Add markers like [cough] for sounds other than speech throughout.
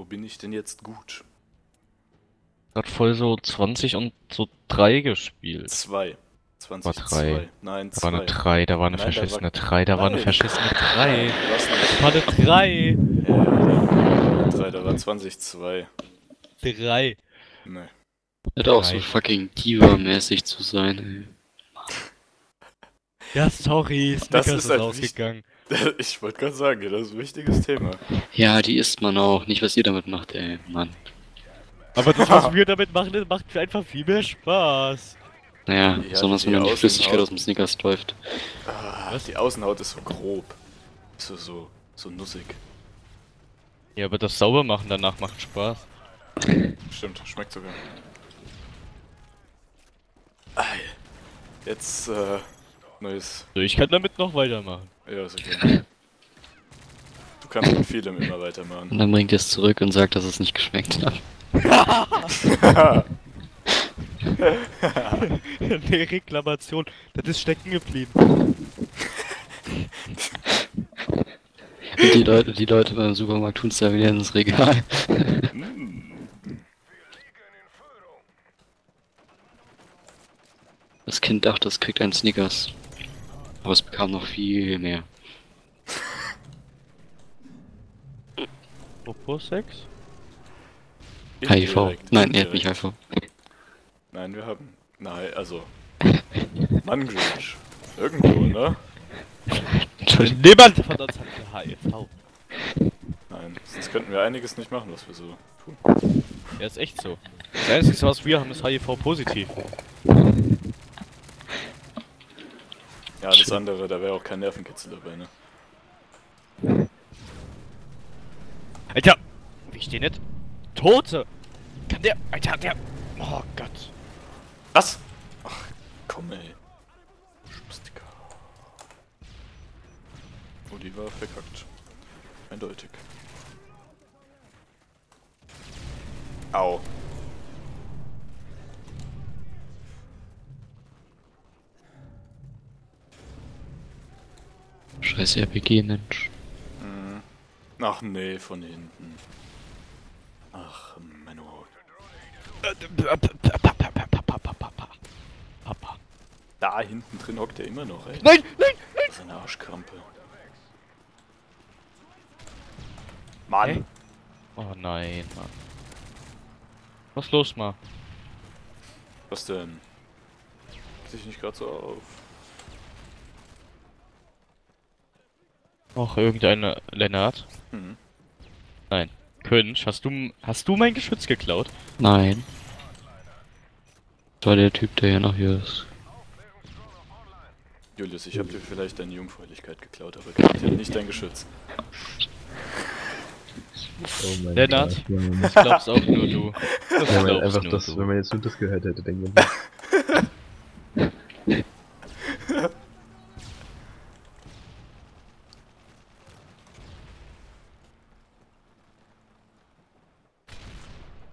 Wo bin ich denn jetzt gut? Hat voll so 20 und so 3 gespielt. Zwei. 20, War drei. zwei. Nein, Da war eine zwei. 3, da war eine Nein, da verschissene war- 3, da war eine Nein. verschissene 3. Du hast nicht. Da war eine 3. Ja, ja, drei, da war 20, 2. 3. Nee. Hört auch so fucking Diva-mäßig zu sein, Ja, sorry, Das Snickers ist ist, halt ausgegangen. [laughs] Ich wollte gerade sagen, das ist ein wichtiges Thema. Ja, die isst man auch. Nicht, was ihr damit macht, ey. Mann. Aber das, was [laughs] wir damit machen, das macht einfach viel mehr Spaß. Naja, Ja, besonders wenn dann die. Flüssigkeit aus dem Snickers läuft. Ah, Was? Die Außenhaut ist so grob. So, so, so nussig. Ja, aber das Saubermachen danach macht Spaß. Stimmt, schmeckt sogar. Ei. Jetzt, äh, neues. So, ich kann damit noch weitermachen. Ja, ist okay. Du kannst mit vielem immer Und weitermachen. dann bringt ihr es zurück und sagt, dass es nicht geschmeckt hat. [laughs] Eine Reklamation, das ist stecken geblieben. Und die Leute, die Leute beim Supermarkt tun es da wieder ins Regal. Mm. Das Kind dachte, es kriegt einen Snickers. Aber es bekam noch viel mehr. Apropos Sex? HIV. Indirekt, Nein, er hat nicht HIV. Nein, wir haben. Nein, also. [laughs] Mangrisch. Irgendwo, ne? Entschuldigung. Niemand von uns hat HIV. Nein, sonst könnten wir einiges nicht machen, was wir so tun. Ja, ist echt so. Das Einzige, was wir haben, ist HIV-positiv. Ja, das andere, da wäre auch kein Nervenkitzel dabei, ne? Alter! Wie stehen nicht? Tote! Kann der. Alter, der. Oh Gott. Was? Ach, komm ey. Schubsticker. Oh, die war verkackt. Eindeutig. Au. Scheiß RPG, Mensch. Mhm. Ach nee, von hinten. Ach, Menno. Papa. Da hinten drin hockt er immer noch, ey. Nein, nein! Das ist eine Arschkrampe. Mann! Hä? Oh nein, Mann. Was los, mal? Was denn? Dich nicht gerade so auf. Auch irgendeine Lennart? Hm. Nein. Könsch, hast du hast du mein Geschütz geklaut? Nein. Das war der Typ, der ja noch hier ist. Julius, ich habe dir vielleicht deine Jungfräulichkeit geklaut, aber garantiert nicht dein Geschütz. Oh mein Lennart? Gott. Das glaubst auch nur du. Das Wenn man glaubst einfach nur das, du. wenn man jetzt nur das gehört hätte, denkt man.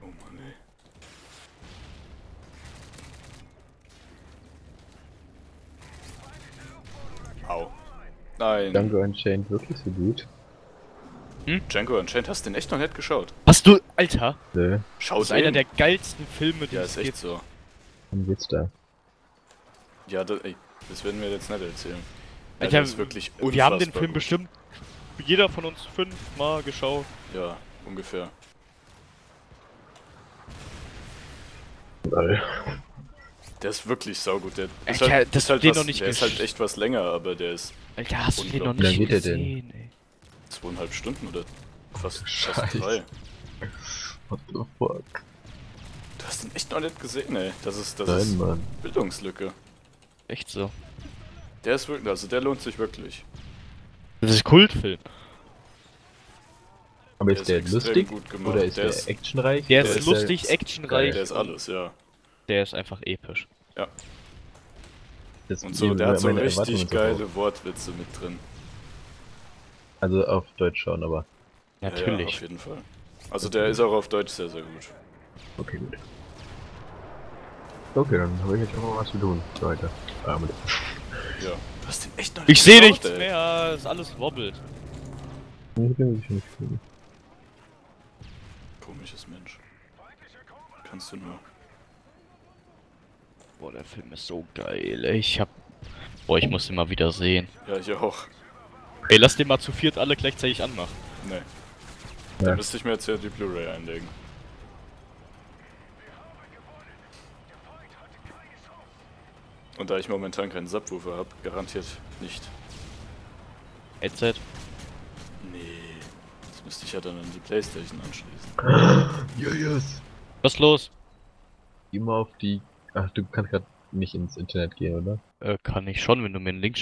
Oh Mann, ey. Au. Nein. Django Unchained wirklich so gut? Django Unchained, hast du den echt noch nicht geschaut? Hast du, Alter, Nö, Schau das ist einer der geilsten Filme, die Ja, es ist echt gibt. so. worum geht's da? Ja, das, ey, das werden wir jetzt nicht erzählen. Alter, der ist wirklich Wir haben den Film gut. bestimmt jeder von uns fünfmal geschaut. Ja, ungefähr. Lol. Der ist wirklich saugut. Der ist Alter, halt, das ist halt den was, noch nicht der ist halt echt was länger, aber der ist Alter, hast du den noch nicht Wie lange geht der denn? gesehen, ey? zweieinhalb Stunden oder fast, fast Scheiße. drei. What the fuck? Du hast den echt noch nicht gesehen, ey. Das ist, das Nein, ist Mann. Bildungslücke. Echt so. Der ist wirklich, also der lohnt sich wirklich. Das ist Kultfilm. Aber Der ist der ist lustig? Oder ist Der der, ist- actionreich? Der Oder ist ist lustig, der- actionreich. Der ist alles, ja. Der ist einfach episch. das Und so, der hat so richtig geile. Wortwitze mit drin. Also auf Deutsch schauen, aber. Ja, Ja, auf Natürlich. jeden Fall. Also der ist auch auf Deutsch sehr, sehr gut. Okay, gut. Okay, dann habe ich jetzt auch mal was zu tun für heute. Abend. Ja. Du hast den echt noch Ich sehe nichts ey. mehr, ist alles wobbelt. Ich bin nicht dämliches Mensch. Kannst du nur. Boah, der Film ist so geil. ey. Ich hab. Boah, ich muss den mal wieder sehen. Ja, ich auch. Ey, lass den mal zu viert alle gleichzeitig anmachen. Nee. Ja. Da müsste ich mir jetzt ja die Blu-ray einlegen. Und da ich momentan keinen Subwoofer habe, garantiert nicht. Headset. Nee. Das müsste ich ja dann an die Playstation anschließen. [laughs] Julius! Was ist los? Mal auf die. Ach, du kannst gerade nicht ins Internet gehen, oder? Äh, kann ich schon, wenn du mir einen Link